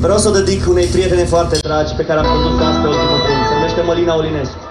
Vreau să o dedic unei prietene foarte dragi pe care am condus astăzi ultimul drum. Se numește Mălina Olinescu.